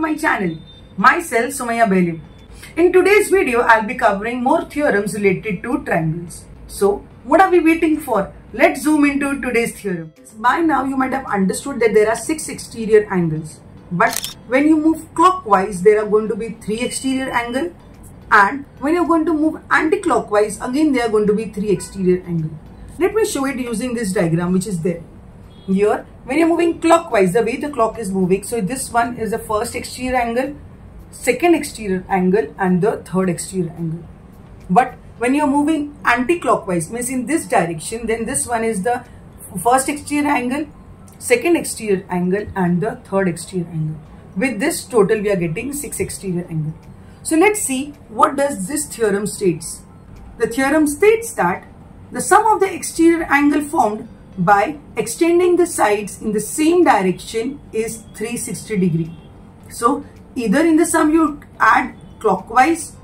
my channel. Myself Sumaya Belim. In today's video, I'll be covering more theorems related to triangles. So, what are we waiting for? Let's zoom into today's theorem. By now, you might have understood that there are six exterior angles. But when you move clockwise, there are going to be three exterior angles. And when you're going to move anti-clockwise, again there are going to be three exterior angles. Let me show it using this diagram which is there. Here, when you're moving clockwise, the way the clock is moving, so this one is the first exterior angle, second exterior angle and the third exterior angle. But when you're moving anti-clockwise, means in this direction, then this one is the first exterior angle, second exterior angle and the third exterior angle. With this total, we are getting six exterior angle. So let's see what does this theorem states. The theorem states that the sum of the exterior angle formed by extending the sides in the same direction is 360 degree. So either in the sum you add clockwise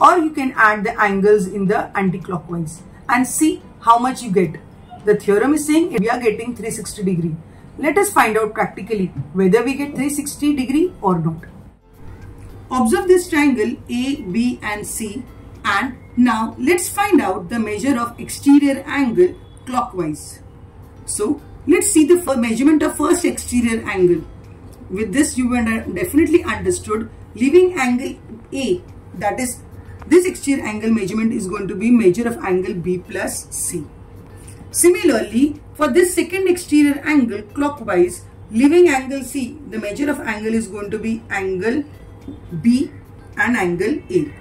or you can add the angles in the anti-clockwise and see how much you get. The theorem is saying we are getting 360 degree. Let us find out practically whether we get 360 degree or not. Observe this triangle A, B and C and now let's find out the measure of exterior angle clockwise. So let's see the measurement of first exterior angle. With this you definitely understood leaving angle A that is this exterior angle measurement is going to be measure of angle B plus C. Similarly for this second exterior angle clockwise leaving angle C the measure of angle is going to be angle B and angle A.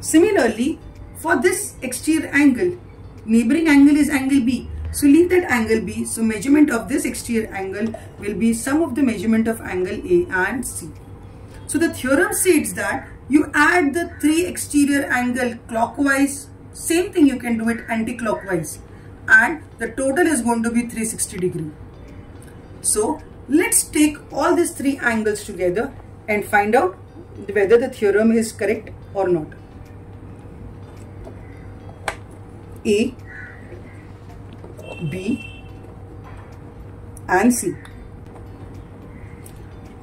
Similarly, for this exterior angle, neighboring angle is angle B. So leave that angle B. So measurement of this exterior angle will be sum of the measurement of angle A and C. So the theorem states that you add the three exterior angle clockwise. Same thing you can do it anti-clockwise. And the total is going to be 360 degree. So let's take all these three angles together and find out whether the theorem is correct or not. A, B and C.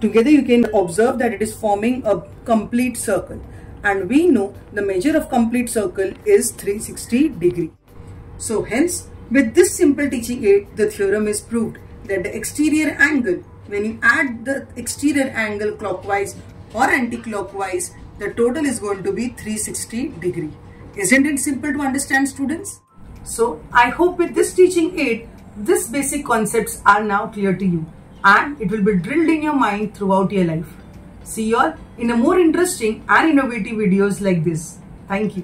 Together you can observe that it is forming a complete circle and we know the measure of complete circle is 360 degree. So hence with this simple teaching aid the theorem is proved that the exterior angle when you add the exterior angle clockwise or anti-clockwise the total is going to be 360 degree. Isn't it simple to understand students? So I hope with this teaching aid, these basic concepts are now clear to you and it will be drilled in your mind throughout your life. See you all in a more interesting and innovative videos like this. Thank you.